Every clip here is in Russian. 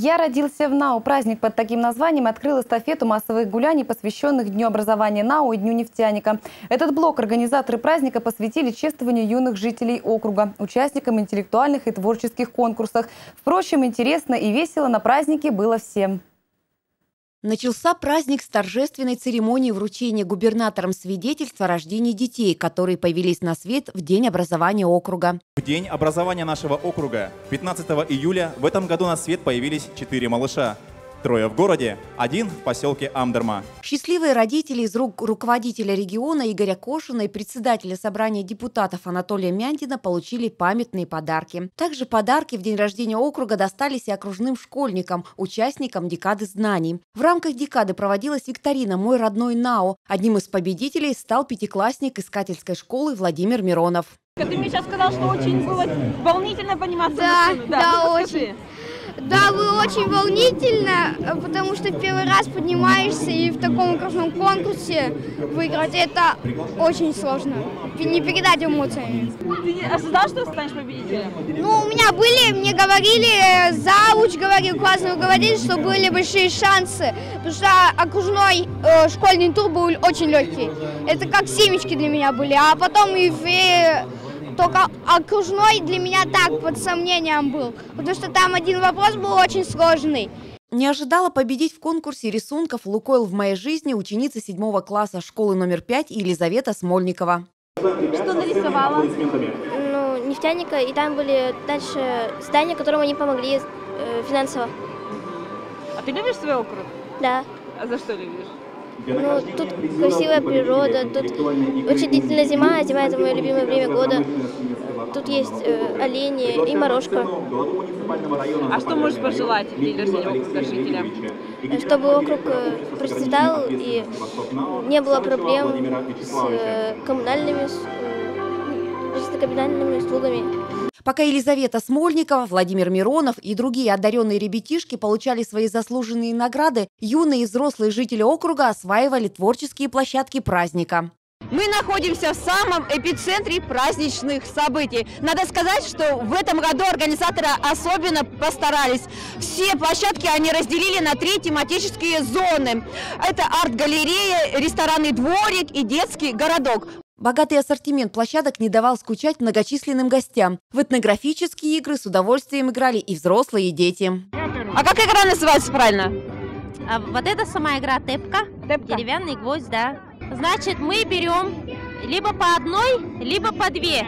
Я родился в НАУ. Праздник под таким названием открыл эстафету массовых гуляний, посвященных Дню образования НАУ и Дню нефтяника. Этот блок организаторы праздника посвятили чествованию юных жителей округа, участникам интеллектуальных и творческих конкурсов. Впрочем, интересно и весело на празднике было всем. Начался праздник с торжественной церемонии вручения губернаторам свидетельств о рождении детей, которые появились на свет в день образования округа. В день образования нашего округа, 15 июля, в этом году на свет появились четыре малыша. Трое в городе, один в поселке Амдерма. Счастливые родители из рук руководителя региона Игоря Кошина и председателя собрания депутатов Анатолия Мяндина получили памятные подарки. Также подарки в день рождения округа достались и окружным школьникам, участникам декады знаний. В рамках декады проводилась викторина «Мой родной НАО». Одним из победителей стал пятиклассник искательской школы Владимир Миронов. Ты мне сейчас сказал, что очень было волнительно пониматься. Да, да, да очень. Да, было очень волнительно, э, потому что первый раз поднимаешься и в таком окружном конкурсе выиграть, это очень сложно. Не передать эмоциями. Ты ожидал, что станешь победителем? Ну, у меня были, мне говорили, зауч говорил, классно говорили, что были большие шансы, потому что окружной э, школьный тур был очень легкий. Это как семечки для меня были, а потом и в только окружной для меня так под сомнением был, потому что там один вопрос был очень сложный. Не ожидала победить в конкурсе рисунков «Лукойл в моей жизни» ученица седьмого класса школы номер пять Елизавета Смольникова. Что нарисовала? Ну, нефтяника, и там были дальше здания, которым они помогли э, финансово. А ты любишь свой округ? Да. А за что любишь? Ну, тут красивая природа, тут очень длительная зима, а зима это мое любимое время года. Тут есть э, олени и морожка. А что можешь пожелать в день рождения округа жителям? Чтобы округ э, процветал и не было проблем с э, коммунальными, с, э, с коммунальными услугами. Пока Елизавета Смольникова, Владимир Миронов и другие одаренные ребятишки получали свои заслуженные награды, юные и взрослые жители округа осваивали творческие площадки праздника. Мы находимся в самом эпицентре праздничных событий. Надо сказать, что в этом году организаторы особенно постарались. Все площадки они разделили на три тематические зоны. Это арт-галерея, ресторанный дворик и детский городок. Богатый ассортимент площадок не давал скучать многочисленным гостям. В этнографические игры с удовольствием играли и взрослые, и дети. А как игра называется правильно? А вот это сама игра тэпка, тэпка. деревянный гвоздь, да. Значит, мы берем либо по одной, либо по две.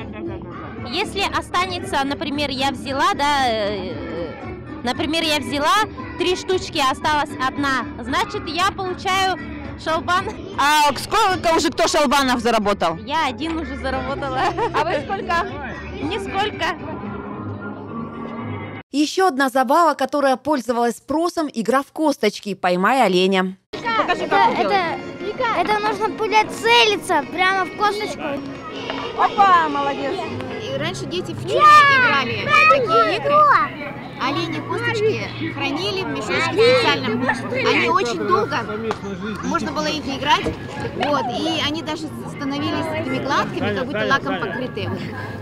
Если останется, например, я взяла, да, э, э, например, я взяла три штучки, осталась одна, значит, я получаю Шалбан. А сколько уже кто шалбанов заработал? Я один уже заработала. А вы сколько? Нисколько. Еще одна забава, которая пользовалась спросом – игра в косточки «Поймай оленя». Покажи, это, как это, это нужно будет целиться прямо в косточку. Опа, молодец. И раньше дети в чуме играли такие игры. Олени косточки хранили в мешочке специальном. Они очень долго, можно было их играть, вот, и они даже становились такими гладкими, как будто лаком покрытые.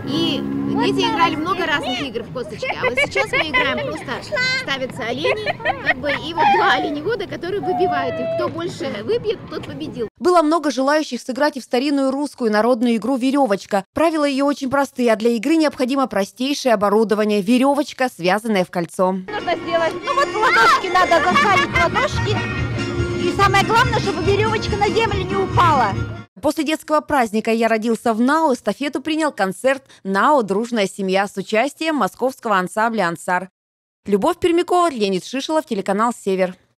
И дети играли много разных игр в косточке, а вот сейчас мы играем просто ставятся олени, как бы, и вот два оленевода, которые выбивают их. Кто больше выбьет, тот победил. Было много желающих сыграть и в старинную русскую народную игру «Веревочка». Правила ее очень простые, а для игры необходимо простейшее оборудование – веревочка, связанная в кольцо. Нужно сделать. Ну вот ладошки надо засадить ладошки. И самое главное, чтобы веревочка на землю не упала. После детского праздника «Я родился в НАО» эстафету принял концерт «НАО. Дружная семья» с участием московского ансамбля «Ансар». Любовь Пермякова, Леонид Шишелов, телеканал «Север».